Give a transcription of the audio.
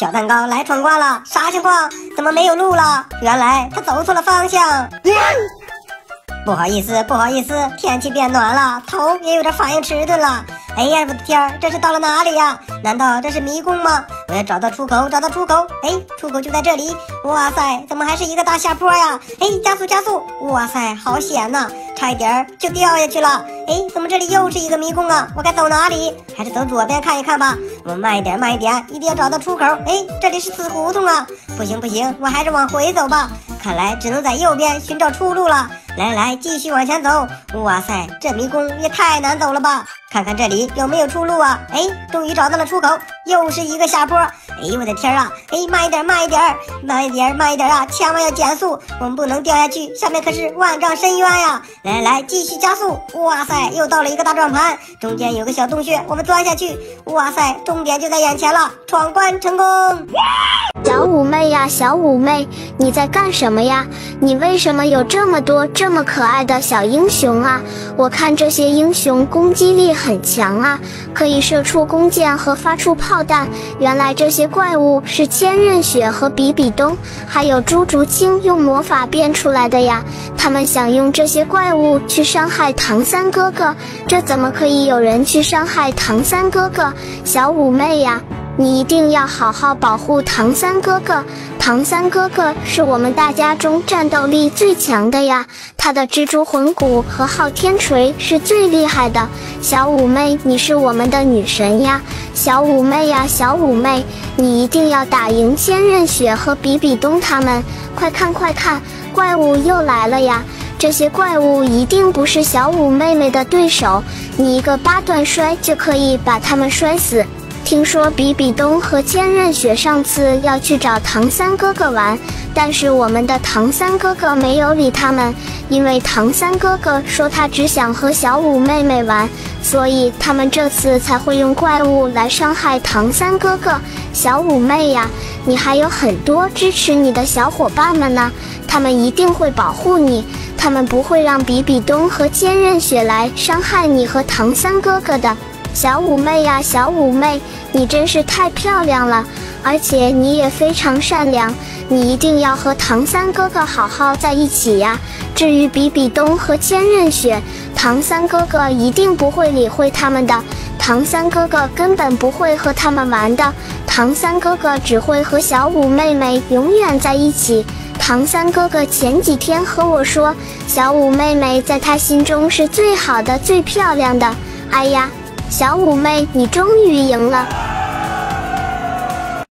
小蛋糕来闯关了，啥情况？怎么没有路了？原来他走错了方向。不好意思，不好意思，天气变暖了，头也有点反应迟钝了。哎呀，我的天，这是到了哪里呀？难道这是迷宫吗？我要找到出口，找到出口。哎，出口就在这里。哇塞，怎么还是一个大下坡呀？哎，加速加速！哇塞，好险呐，差一点就掉下去了。哎，怎么这里又是一个迷宫啊？我该走哪里？还是走左边看一看吧。我慢一点，慢一点，一定要找到出口。哎，这里是死胡同啊！不行不行，我还是往回走吧。看来只能在右边寻找出路了。来来，继续往前走。哇塞，这迷宫也太难走了吧！看看这里有没有出路啊？哎，终于找到了出口，又是一个下坡。哎呦我的天啊！哎，慢一点，慢一点，慢一点，慢一点啊！千万要减速，我们不能掉下去，下面可是万丈深渊呀！来来来，继续加速。哇塞，又到了一个大转盘，中间有个小洞穴，我们钻下去。哇塞，终点就在眼前了，闯关成功！哇小五妹呀，小五妹，你在干什么呀？你为什么有这么多这么可爱的小英雄啊？我看这些英雄攻击力很强啊，可以射出弓箭和发出炮弹。原来这些怪物是千仞雪和比比东，还有朱竹清用魔法变出来的呀。他们想用这些怪物去伤害唐三哥哥，这怎么可以有人去伤害唐三哥哥？小五妹呀！你一定要好好保护唐三哥哥。唐三哥哥是我们大家中战斗力最强的呀，他的蜘蛛魂骨和昊天锤是最厉害的。小五妹，你是我们的女神呀！小五妹呀，小五妹，你一定要打赢千仞雪和比比东他们！快看快看，怪物又来了呀！这些怪物一定不是小五妹妹的对手，你一个八段摔就可以把他们摔死。听说比比东和千仞雪上次要去找唐三哥哥玩，但是我们的唐三哥哥没有理他们，因为唐三哥哥说他只想和小五妹妹玩，所以他们这次才会用怪物来伤害唐三哥哥。小五妹呀，你还有很多支持你的小伙伴们呢，他们一定会保护你，他们不会让比比东和千仞雪来伤害你和唐三哥哥的。小五妹呀，小五妹，你真是太漂亮了，而且你也非常善良，你一定要和唐三哥哥好好在一起呀。至于比比东和千仞雪，唐三哥哥一定不会理会他们的，唐三哥哥根本不会和他们玩的，唐三哥哥只会和小五妹妹永远在一起。唐三哥哥前几天和我说，小五妹妹在他心中是最好的、最漂亮的。哎呀！小五妹，你终于赢了。